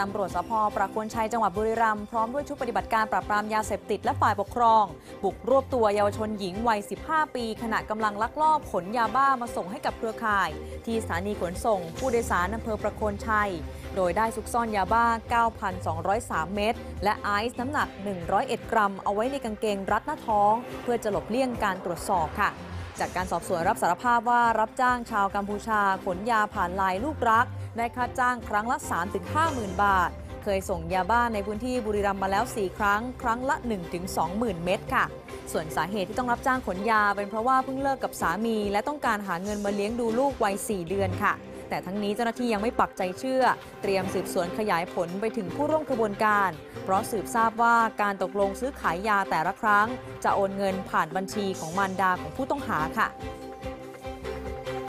ตำรวจสพประโคนชัยจังหวัดบุรีรัมย์พร้อมด้วยชุดปฏิบัติการปราบปรามยาเสพติดและฝ่ายปกครอง บุกรวบตัวเยาวชนหญิงวัย 15 ปี ขณะกำลังลักลอบขนยาบ้ามาส่งให้กับเครือข่าย ที่สถานีขนส่ง ผู้โดยสารอำเภอประโคนชัย โดยได้ซุกซ่อนยาบ้า 9,203 เม็ดและไอซ์น้ำหนัก 101 กรัม เอาไว้ในกางเกงรัดหน้าท้อง เพื่อจะหลบเลี่ยงการตรวจสอบค่ะ จากการสอบสวนรับสารภาพว่ารับจ้างชาวกัมพูชาขนยาผ่านลายลูกรัก ได้ค่าจ้างครั้งละ 3-5หมื่นบาท เคยส่งยาบ้าในพื้นที่บุรีรัมย์มาแล้ว 4 ครั้ง ครั้งละ 1-2หมื่นเม็ดค่ะ ส่วนสาเหตุที่ต้องรับจ้างขนยาเป็นเพราะว่าเพิ่งเลิกกับสามี และต้องการหาเงินมาเลี้ยงดูลูกวัย 4 เดือนค่ะ แต่ทั้งนี้เจ้าหน้าที่ยังไม่ปักใจเชื่อ เตรียมสืบสวนขยายผลไปถึงผู้ร่วมกระบวนการ เพราะสืบทราบว่าการตกลงซื้อขายยาแต่ละครั้ง จะโอนเงินผ่านบัญชีของมารดาของผู้ต้องหาค่ะ